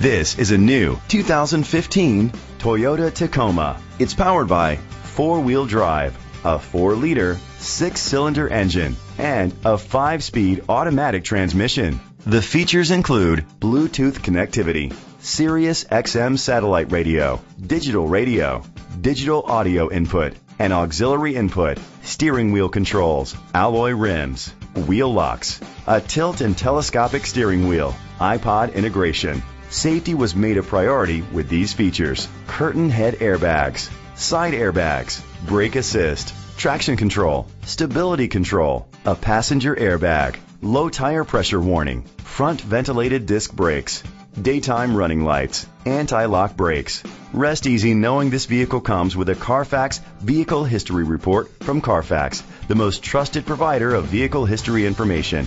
This is a new 2015 Toyota Tacoma. It's powered by four-wheel drive, a 4-liter, 6-cylinder engine, and a 5-speed automatic transmission. The features include Bluetooth connectivity, Sirius XM satellite radio, digital radio, digital audio input, and auxiliary input, steering wheel controls, alloy rims, wheel locks, a tilt and telescopic steering wheel, iPod integration. Safety was made a priority with these features. Curtain head airbags, side airbags, brake assist, traction control, stability control, a passenger airbag, low tire pressure warning, front ventilated disc brakes, daytime running lights, anti-lock brakes. Rest easy knowing this vehicle comes with a Carfax Vehicle History Report from Carfax, the most trusted provider of vehicle history information.